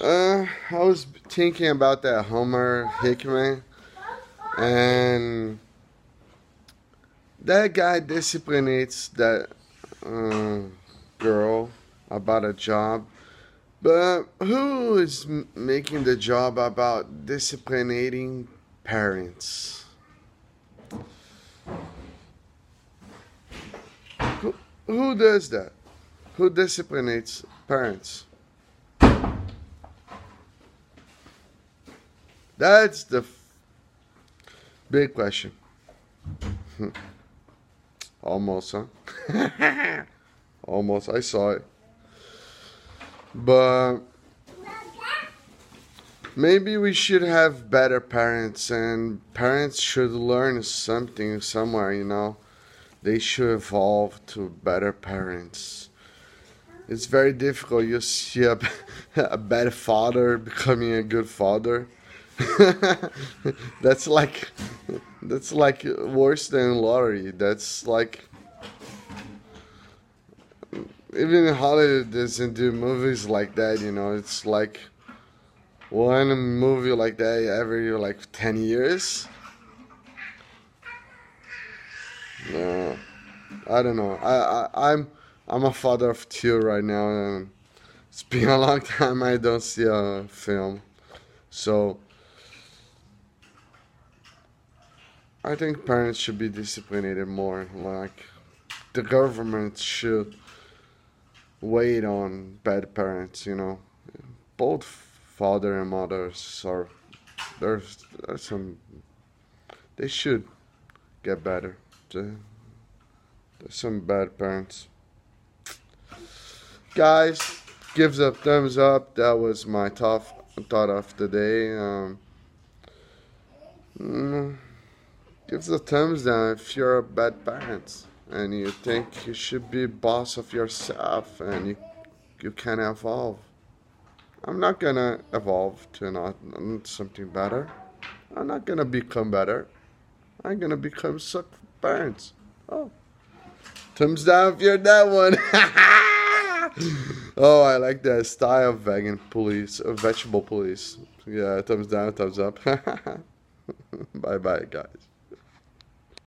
Uh, I was thinking about that Homer Hickam, and that guy disciplines that uh, girl about a job, but who is making the job about disciplining parents? Who, who does that? Who disciplines parents? That's the big question. Almost, huh? Almost. I saw it. But maybe we should have better parents, and parents should learn something somewhere, you know. They should evolve to better parents. It's very difficult. You see a, a bad father becoming a good father that's like that's like worse than lottery. That's like even Hollywood doesn't do movies like that. You know, it's like one movie like that every like ten years. No, I don't know. I, I I'm I'm a father of two right now, and it's been a long time I don't see a film, so. I think parents should be disciplined more. Like the government should wait on bad parents. You know, both father and mothers are there's, there's some they should get better. There's some bad parents. Guys, gives a thumbs up. That was my tough thought of the day. Um, gives a thumbs down if you're a bad parent and you think you should be boss of yourself and you you can evolve. I'm not gonna evolve to not something better. I'm not gonna become better. I'm gonna become suck parents. Oh, thumbs down if you're that one. oh, I like that style of vegan police, uh, vegetable police. Yeah, thumbs down, thumbs up. bye bye, guys.